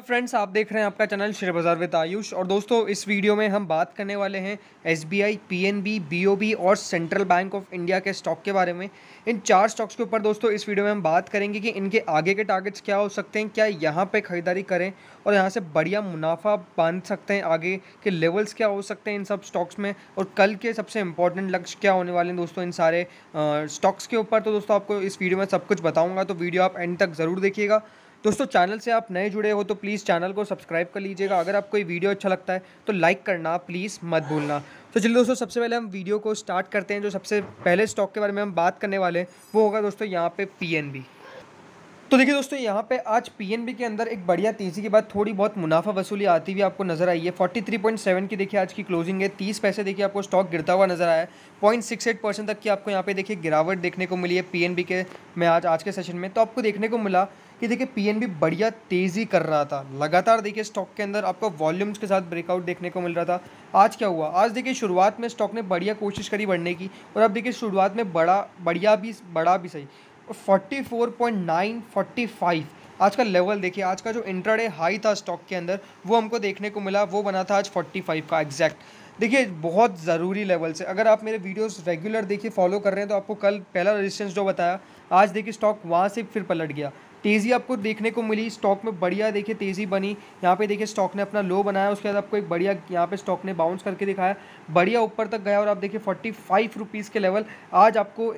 Friends आप देख रहे हैं आपका चैनल शेयर बाज़ार विद आयुष और दोस्तों, इस वीडियो में हम बात करने वाले हैं S B I P N B B O B और सेंट्रल बैंक ऑफ़ इंडिया के स्टॉक के बारे में। इन चार स्टॉक्स के ऊपर दोस्तों, इस वीडियो में हम बात करेंगे कि इनके आगे के टारगेट्स क्या हो सकते हैं, क्या यहाँ पे खरीदारी करें और यहाँ से बढ़िया मुनाफा बाँध सकते हैं, आगे के लेवल्स क्या हो सकते हैं इन सब स्टॉक्स में और कल के सबसे इंपॉर्टेंट लक्ष्य क्या होने वाले हैं दोस्तों इन सारे स्टॉक्स के ऊपर। तो दोस्तों, आपको इस वीडियो में सब कुछ बताऊँगा तो वीडियो आप एंड तक ज़रूर देखिएगा। दोस्तों, चैनल से आप नए जुड़े हो तो प्लीज़ चैनल को सब्सक्राइब कर लीजिएगा। अगर आपको ये वीडियो अच्छा लगता है तो लाइक करना प्लीज़ मत भूलना। तो चलिए दोस्तों, सबसे पहले हम वीडियो को स्टार्ट करते हैं, जो सबसे पहले स्टॉक के बारे में हम बात करने वाले हैं, वो होगा दोस्तों यहाँ पे पीएनबी तो देखिए दोस्तों, यहाँ पे आज पीएनबी के अंदर एक बढ़िया तेज़ी के बाद थोड़ी बहुत मुनाफा वसूली आती हुई आपको नज़र आई है। 43.7 की देखिए आज की क्लोजिंग है। 30 पैसे देखिए आपको स्टॉक गिरता हुआ नज़र आया पॉइंट सिक्स एट परसेंट तक की आपको यहाँ पे देखिए गिरावट देखने को मिली है पीएनबी के, में आज आज के सेशन में। तो आपको देखने को मिला कि देखिए पीएनबी बढ़िया तेज़ी कर रहा था। लगातार देखिए स्टॉक के अंदर आपको वॉल्यूम्स के साथ ब्रेकआउट देखने को मिल रहा था। आज क्या हुआ? आज देखिए, शुरुआत में स्टॉक ने बढ़िया कोशिश करी बढ़ने की और अब देखिए, शुरुआत में बड़ा, बढ़िया भी, बड़ा भी सही। Forty four point nine forty five आज का लेवल देखिए, आज का जो इंट्राडे हाई था स्टॉक के अंदर, वो हमको देखने को मिला। वो बना था आज फोर्टी फाइव का एग्जैक्ट देखिए, बहुत ज़रूरी लेवल से। अगर आप मेरे वीडियोस रेगुलर देखिए फॉलो कर रहे हैं तो आपको कल पहला रेजिस्टेंस जो बताया, आज देखिए स्टॉक वहाँ से फिर पलट गया। तेज़ी आपको देखने को मिली स्टॉक में बढ़िया देखिए तेज़ी बनी। यहाँ पे देखिए स्टॉक ने अपना लो बनाया, उसके बाद आपको एक बढ़िया, यहाँ पे स्टॉक ने बाउंस करके दिखाया। बढ़िया ऊपर तक गया और आप देखिए फोर्टी फाइव रुपीज़ के लेवल आज आपको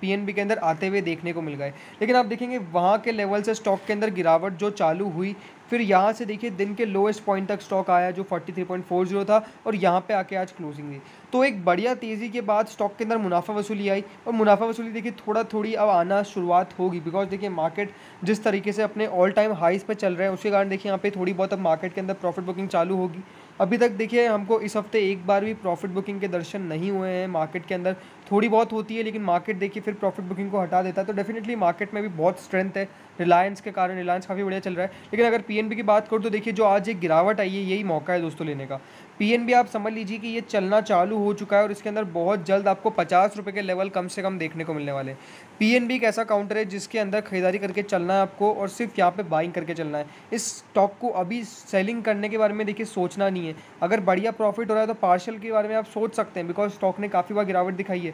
पीएनबी के अंदर आते हुए देखने को मिल गए। लेकिन आप देखेंगे, वहाँ के लेवल से स्टॉक के अंदर गिरावट जो चालू हुई फिर यहाँ से देखिए दिन के लोएस्ट पॉइंट तक स्टॉक आया जो 43.40 था और यहाँ पे आके आज क्लोजिंग हुई। तो एक बढ़िया तेज़ी के बाद स्टॉक के अंदर मुनाफा वसूली आई और मुनाफा वसूली देखिए थोड़ा थोड़ी अब आना शुरुआत होगी बिकॉज़ देखिए मार्केट जिस तरीके से अपने ऑल टाइम हाइस पर चल रहे हैं, उसके कारण देखिए यहाँ पे थोड़ी बहुत अब मार्केट के अंदर प्रॉफिट बुकिंग चालू होगी। अभी तक देखिए हमको इस हफ़्ते एक बार भी प्रॉफिट बुकिंग के दर्शन नहीं हुए हैं मार्केट के अंदर। थोड़ी बहुत होती है, लेकिन मार्केट देखिए, फिर प्रॉफिट बुकिंग को हटा देता है तो डेफिनेटली मार्केट में भी बहुत स्ट्रेंथ है। रिलायंस के कारण रिलायंस काफ़ी बढ़िया चल रहा है। लेकिन अगर पीएनबी की बात करूँ तो देखिए, जो आज एक गिरावट आई है, यही मौका है दोस्तों लेने का। पीएनबी आप समझ लीजिए कि ये चलना चालू हो चुका है और इसके अंदर बहुत जल्द आपको पचास रुपये के लेवल कम से कम देखने को मिलने वाले हैं। पीएनबी एक ऐसा काउंटर है जिसके अंदर खरीदारी करके चलना है आपको और सिर्फ़ यहाँ पे बाइंग करके चलना है। इस स्टॉक को अभी सेलिंग करने के बारे में देखिए सोचना नहीं है। अगर बढ़िया प्रॉफिट हो रहा है तो पार्शल के बारे में आप सोच सकते हैं बिकॉज़ स्टॉक ने काफ़ी बार गिरावट दिखाई है।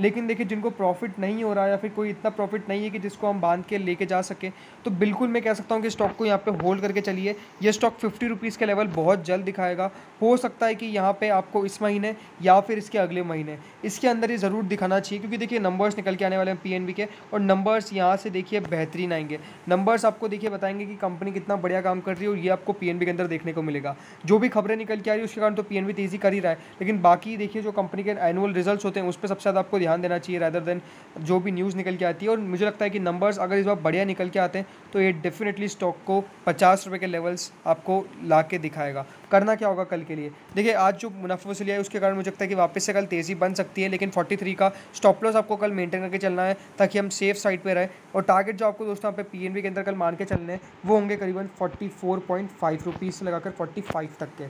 लेकिन देखिए, जिनको प्रॉफिट नहीं हो रहा है या फिर कोई इतना प्रॉफिट नहीं है कि जिसको हम बाँध के लेके जा सकें तो बिल्कुल मैं कह सकता हूँ कि स्टॉक को यहाँ पे होल्ड करके चलिए। ये स्टॉक फिफ्टी रुपीज़ के लेवल बहुत जल्द दिखाएगा। हो सकता है कि यहाँ पे आपको इस महीने या फिर इसके अगले महीने, इसके अंदर ये ज़रूर दिखाना चाहिए, क्योंकि देखिए नंबर्स निकल के आने वाले हैं पीएनबी के, और नंबर्स यहाँ से देखिए बेहतरीन आएँगे। नंबर्स आपको देखिए बताएँगे कि कंपनी कितना बढ़िया काम कर रही है और ये आपको पी के अंदर देखने को मिलेगा। जो भी खबरें निकल के आ रही है, उसके कारण तो पी तेज़ी कर ही रहा है। लेकिन बाकी देखिए, जो कंपनी के एनुअल रिज़ल्ट होते हैं, उस पर सबसे ज़्यादा आपको ध्यान देना चाहिए रैदर देन जो भी न्यूज़ निकल के आती है। और मुझे लगता है कि नंबर्स अगर इस बार बढ़िया निकल के आते हैं तो ये डेफिनेटली स्टॉक को पचास रुपये के लेवल्स आपको ला के दिखाएगा। करना क्या होगा कल के लिए? देखिए, आज जो मुनाफा वसूली है उसके कारण मुझे लगता है कि वापस से कल तेज़ी बन सकती है, लेकिन 43 का स्टॉप लॉस आपको कल मेंटेन करके चलना है, ताकि हम सेफ़ साइड पे रहें। और टारगेट जो आपको दोस्तों यहाँ पे पीएनबी के अंदर कल मान के चलने हैं, वो होंगे करीबन forty four point five rupees से लगाकर फोर्टी फाइव तक के।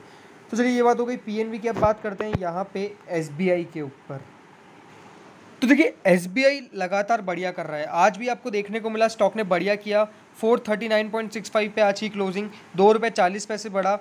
तो चलिए, ये बात हो गई पी एन बी की। अब बात करते हैं यहाँ पे एस बी आई के ऊपर। तो देखिए एसबीआई लगातार बढ़िया कर रहा है। आज भी आपको देखने को मिला स्टॉक ने बढ़िया किया। Four thirty nine point six five पे आज ही क्लोजिंग दो रुपये चालीस पैसे बढ़ा।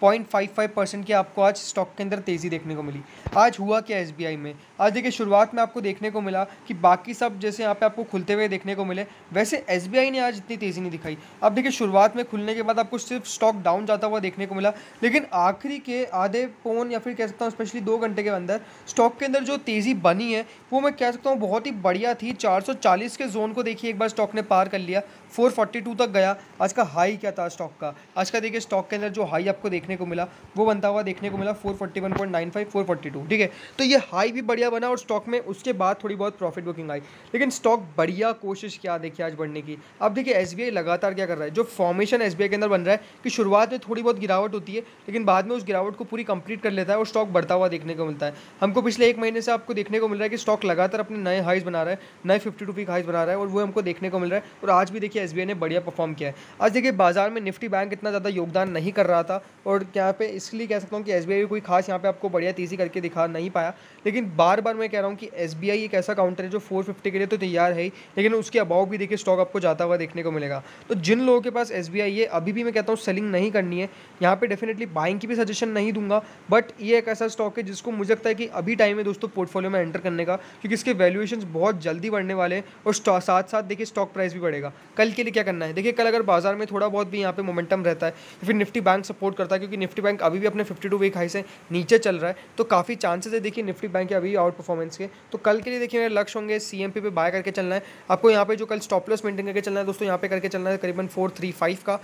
पॉइंट फाइव फाइव परसेंट की आपको आज स्टॉक के अंदर तेज़ी देखने को मिली। आज हुआ क्या एसबीआई में? आज देखिए, शुरुआत में आपको देखने को मिला कि बाकी सब जैसे यहाँ पे आपको खुलते हुए देखने को मिले, वैसे एसबीआई ने आज इतनी तेज़ी नहीं दिखाई। अब देखिए, शुरुआत में खुलने के बाद आपको सिर्फ़ स्टॉक डाउन जाता हुआ देखने को मिला, लेकिन आखिरी के आधे पौन या फिर कह सकता हूँ स्पेशली दो घंटे के अंदर स्टॉक के अंदर जो तेज़ी बनी है, वो मैं कह सकता हूँ बहुत ही बढ़िया थी। चार सौ चालीस के जोन को देखिए, एक बार स्टॉक ने पार कर लिया। 442 तक गया। आज का हाई क्या था स्टॉक का? आज का देखिए स्टॉक के अंदर जो हाई आपको देखने को मिला, वो बनता हुआ देखने को मिला 441.95 442 ठीक है? तो ये हाई भी बढ़िया बना और स्टॉक में उसके बाद थोड़ी बहुत प्रॉफिट बुकिंग आई। लेकिन स्टॉक बढ़िया कोशिश किया देखिए आज बढ़ने की। अब देखिए एस लगातार क्या कर रहा है? जो फॉर्मेशन एसबीआई के अंदर बन रहा है कि शुरुआत में थोड़ी बहुत गिरावट होती है, लेकिन बाद में उस गिरावट को पूरी कंप्लीट कर लेता है और स्टॉक बढ़ता हुआ देखने को मिलता है। हमको पिछले एक महीने से आपको देखने को मिल रहा है कि स्टॉक लगातार अपने नए हाइज बना रहा है, नए फिफ्टी टू वीक हाइज बना रहा है और वो हमको देखने को मिल रहा है और आज भी देखिए देखिए एस ने बढ़िया परफॉर्म किया है। आज देखिए, बाज़ार में निफ्टी बैंक इतना ज़्यादा योगदान नहीं कर रहा था और यहाँ पे इसलिए कह सकता हूँ कि एस भी कोई खास यहाँ पे आपको बढ़िया तेज़ी करके दिखा नहीं पाया। लेकिन बार बार मैं कह रहा हूँ कि एस एक ऐसा काउंटर है जो फोर के लिए तो तैयार है लेकिन उसके अभाव भी देखिए स्टॉक आपको जाता हुआ देखने को मिलेगा। तो जिन लोगों के पास एस है, अभी भी मैं कहता हूँ सेलिंग नहीं करनी है। यहाँ पे डेफिनेटली बाइंग की भी सजेशन नहीं दूँगा बट ये एक ऐसा स्टॉक है जिसको मुझे लगता है कि अभी टाइम है दोस्तों पोर्टफोलियो में एंटर करने का, क्योंकि इसके वैल्यूएशन बहुत जल्दी बढ़ने वाले हैं और साथ साथ देखिए स्टॉक प्राइस भी बढ़ेगा। कल के लिए क्या करना है? देखिए, कल अगर बाज़ार में थोड़ा बहुत भी यहाँ पे मोमेंटम रहता है फिर निफ्टी बैंक सपोर्ट करता है, क्योंकि निफ्टी बैंक अभी भी अपने फिफ्टी टू वीक हाई से नीचे चल रहा है तो काफ़ी चांसेस है देखिए निफ्टी बैंक के अभी आउट परफॉर्मेंस के। तो कल के लिए देखिए मेरे लक्ष्य होंगे सी एम पे बाय करके चलना है। आपको यहाँ पे जो कल स्टॉप लॉस मेंटेन करके चलना है, दोस्तों यहाँ पे करके चलना है करीबन फोर थ्री फाइव का।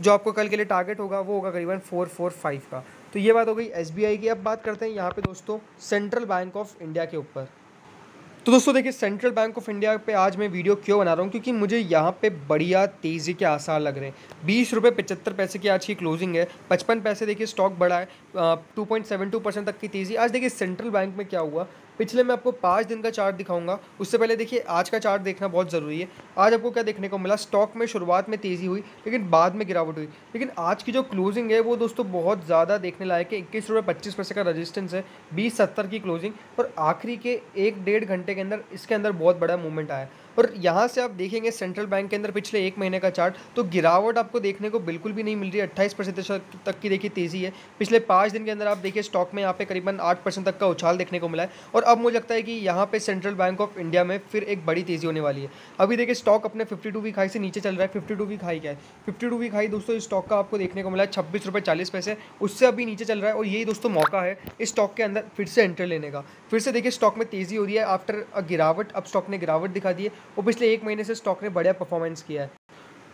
जो आपको कल के लिए टारगेट होगा, वो होगा करीबन फोर फोर फाइव का। तो ये बात हो गई एसबीआई की। अब बात करते हैं यहाँ पे दोस्तों सेंट्रल बैंक ऑफ़ इंडिया के ऊपर। तो दोस्तों देखिए सेंट्रल बैंक ऑफ़ इंडिया पे आज मैं वीडियो क्यों बना रहा हूँ? क्योंकि मुझे यहाँ पे बढ़िया तेज़ी के आसार लग रहे हैं। बीस रुपये पचहत्तर पैसे की आज की क्लोजिंग है। पचपन पैसे देखिए स्टॉक बढ़ा है। Two point seven two percent तक की तेज़ी। आज देखिए सेंट्रल बैंक में क्या हुआ? पिछले मैं आपको पाँच दिन का चार्ट दिखाऊँगा। उससे पहले देखिए, आज का चार्ट देखना बहुत ज़रूरी है। आज आपको क्या देखने को मिला? स्टॉक में शुरुआत में तेज़ी हुई, लेकिन बाद में गिरावट हुई। लेकिन आज की जो क्लोजिंग है, वो दोस्तों बहुत ज़्यादा देखने लायक है। इक्कीस रुपये पच्चीस पैसे का रजिस्टेंस है, बीस सत्तर की क्लोजिंग और आखिरी के एक डेढ़ घंटे के अंदर, इसके अंदर बहुत बड़ा मूवमेंट आया। और यहाँ से आप देखेंगे सेंट्रल बैंक के अंदर पिछले एक महीने का चार्ट तो गिरावट आपको देखने को बिल्कुल भी नहीं मिल रही। है अट्ठाईस प्रतिशत तक की देखिए तेज़ी है। पिछले पाँच दिन के अंदर आप देखिए स्टॉक में यहाँ पे करीबन आठ परसेंट तक का उछाल देखने को मिला है। और अब मुझे लगता है कि यहाँ पे सेंट्रल बैंक ऑफ़ इंडिया में फिर एक बड़ी तेज़ी होने वाली है। अभी देखिए स्टॉक अपने फिफ्टी टू वीक से नीचे चल रहा है। फिफ्टी टू वीक क्या है? फिफ्टी टू वीक दोस्तों, इस स्टॉक का आपको देखने को मिला है छब्बीस रुपये चालीस पैसे। उससे अभी नीचे चल रहा है और यही दोस्तों मौका है इस स्टॉक के अंदर फिर से एंटर लेने का। फिर से देखिए स्टॉक में तेज़ी हो रही है। आफ्टर अ गिरावट, अब स्टॉक ने गिरावट दिखा दी है। और पिछले एक महीने से स्टॉक ने बढ़िया परफॉर्मेंस किया है।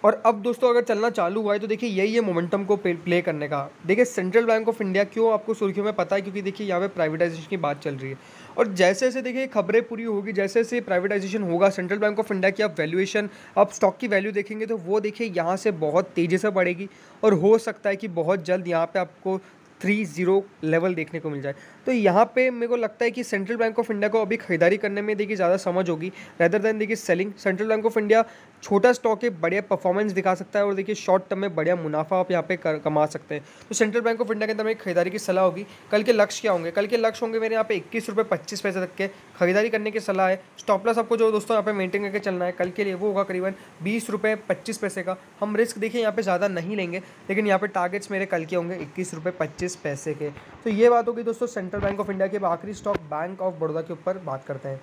और अब दोस्तों अगर चलना चालू हुआ है तो देखिए यही है मोमेंटम को प्ले करने का। देखिए सेंट्रल बैंक ऑफ़ इंडिया क्यों आपको सुर्खियों में पता है? क्योंकि देखिए यहाँ पे प्राइवेटाइजेशन की बात चल रही है। और जैसे जैसे देखिए खबरें पूरी होगी जैसे जैसे प्राइवेटाइजेशन होगा सेंट्रल बैंक ऑफ़ इंडिया की आप वैल्यूएशन आप स्टॉक की वैल्यू देखेंगे तो वो देखिए यहाँ से बहुत तेज़ी से बढ़ेगी। और हो सकता है कि बहुत जल्द यहाँ पर आपको थ्री ज़ीरो लेवल देखने को मिल जाए। तो यहाँ पे मेरे को लगता है कि सेंट्रल बैंक ऑफ़ इंडिया को अभी खरीदारी करने में देखिए ज़्यादा समझ होगी रेदर देन देखिए selling central bank of India छोटा स्टॉक है बढ़िया परफॉर्मेंस दिखा सकता है और देखिए शॉर्ट टर्म में बढ़िया मुनाफा आप यहाँ पे कर, कमा सकते हैं। तो सेंट्रल बैंक ऑफ़ इंडिया के अंदर मेरी खरीदारी की सलाह होगी। कल के लक्ष्य क्या होंगे? कल के लक्ष्य होंगे मेरे यहाँ पे इक्कीस रुपये पच्चीस पैसे तक के खरीदारी करने की सलाह है। स्टॉप लॉस आपको जो दोस्तों यहाँ पे मेंटेन करके चलना है कल के लिए वो होगा करीबन बीस रुपये पच्चीस पैसे का। हम रिस्क देखिए यहाँ पे ज़्यादा नहीं लेंगे लेकिन यहाँ पे टारगेट्स मेरे कल के होंगे इक्कीस रुपये पच्चीस पैसे के। तो ये बात होगी दोस्तों सेंट्रल बैंक ऑफ़ इंडिया के आखिरी स्टॉक बैंक ऑफ़ बड़ौदा के ऊपर बात करते हैं।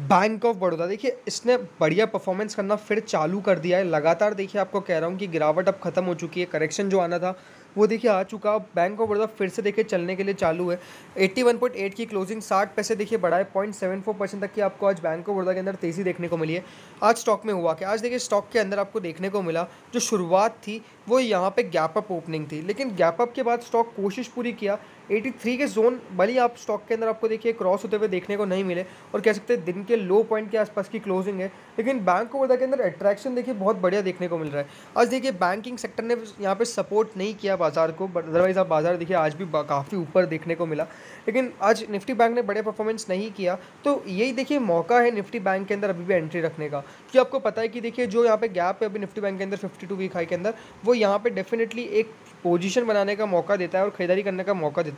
बैंक ऑफ़ बड़ौदा देखिए, इसने बढ़िया परफॉर्मेंस करना फिर चालू कर दिया है। लगातार देखिए, आपको कह रहा हूँ कि गिरावट अब खत्म हो चुकी है। करेक्शन जो आना था, वो देखिए आ चुका। बैंक ऑफ़ बड़ौदा फिर से देखिए चलने के लिए चालू है। 81.8 की क्लोजिंग 60 पैसे देखिए बढ़ा है पॉइंट सेवन फोर परसेंट तक की आपको आज बैंक ऑफ़ बड़ौदा के अंदर तेज़ी देखने को मिली है। आज स्टॉक में हुआ कि आज देखिए स्टॉक के अंदर आपको देखने को मिला, जो शुरुआत थी, वो यहाँ पे गैप अप ओपनिंग थी। लेकिन गैप अप के बाद स्टॉक कोशिश पूरी किया 83 के जोन, भले आप स्टॉक के अंदर आपको देखिए क्रॉस होते हुए देखने को नहीं मिले, और कह सकते हैं दिन के लो पॉइंट के आसपास की क्लोजिंग है, लेकिन बैंक ऑफ़ बड़ौदा के अंदर अट्रैक्शन देखिए बहुत बढ़िया देखने को मिल रहा है। आज देखिए बैंकिंग सेक्टर ने यहाँ पे सपोर्ट नहीं किया बाज़ार को बट अदरवाइज़ आप बाज़ार देखिए आज भी काफ़ी ऊपर देखने को मिला। लेकिन आज निफ्टी बैंक ने बड़े परफॉर्मेंस नहीं किया तो यही देखिए मौका है निफ्टी बैंक के अंदर अभी भी एंट्री रखने का। क्योंकि आपको पता है कि देखिए जो यहाँ पे गैप है अभी निफ्टी बैंक के अंदर फिफ्टी टू वीक हाई के अंदर, वो यहाँ पे डेफिनेटली एक पोजीशन बनाने का मौका देता है और खरीदारी करने का मौका देता है।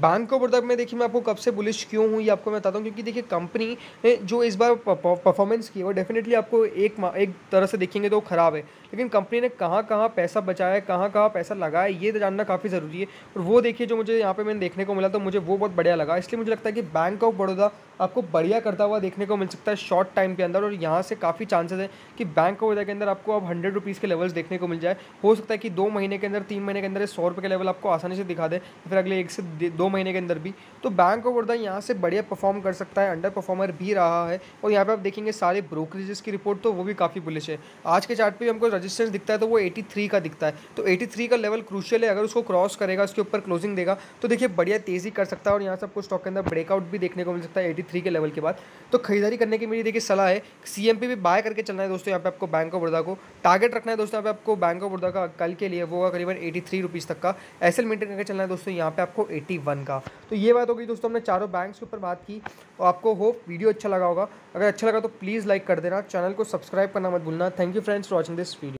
बैंक ऑफ़ बड़ौदा में देखिए मैं आपको कब से बुलिश क्यों हूँ, ये आपको मैं बताता हूँ, क्योंकि देखिए कंपनी ने जो इस बार परफॉर्मेंस की वो डेफिनेटली आपको एक एक तरह से देखेंगे तो ख़राब है। लेकिन कंपनी ने कहाँ कहाँ पैसा बचाया है कहाँ कहाँ पैसा लगाया, ये तो जानना काफ़ी ज़रूरी है। और वो देखिए जो मुझे यहाँ पे मैंने देखने को मिला तो मुझे वो बहुत बढ़िया लगा। इसलिए मुझे लगता है कि बैंक ऑफ़ बड़ौदा आपको बढ़िया करता हुआ देखने को मिल सकता है शॉर्ट टाइम के अंदर और यहाँ से काफ़ी चांसेस है कि बैंक ऑफ़ बड़ौदा के अंदर आपको अब हंड्रेड रुपीज़ के लेवल्स देखने को मिल जाए। हो सकता है कि दो महीने के अंदर, तीन महीने के अंदर सौ रुपये के लेवल आपको आसानी से दिखा दे फिर अगले एक से दो महीने के अंदर भी। तो बैंक ऑफ़ बड़ौदा यहाँ से बढ़िया परफॉर्म कर सकता है अंडर परफॉर्मर भी रहा है। और यहाँ पर आप देखेंगे सारे ब्रोकरेजेस की रिपोर्ट तो वो भी काफ़ी बुलिश है। आज के चार्ट पर हमको रजिस्टेंस दिखता है तो वो एटी थ्री का दिखता है। तो एटी थ्री का लेवल क्रूशियल है, अगर उसको क्रॉस करेगा, उसके ऊपर क्लोजिंग देगा तो देखिए बढ़िया तेज़ी कर सकता है और यहाँ से आपको स्टॉक के अंदर ब्रेकआउट भी देखने को मिल सकता है एटी थ्री के लेवल के बाद। तो खरीदारी करने की मेरी देखिए सलाह है सी भी बाय करके चलना है दोस्तों यहाँ पे आपको बैंक ऑफ़ बड़ौदा को। टारगेट रखना है दोस्तों यहाँ पे आपको बैंक ऑफ़ बड़ौदा का कल के लिए, वो होगा करीबन एटी थ्री रुपीज़ तक का। एस एल मेंटेन करके चलना है दोस्तों यहाँ पे आपको एटी वन का। तो ये बात होगी दोस्तों, हमने चारों बैंक्स के ऊपर बात की। और आपको होप वीडियो अच्छा लगा होगा। अगर अच्छा लगा तो प्लीज़ लाइक कर देना चैनल को सब्सक्राइब करना मत भूलना। Thank you friends for watching this video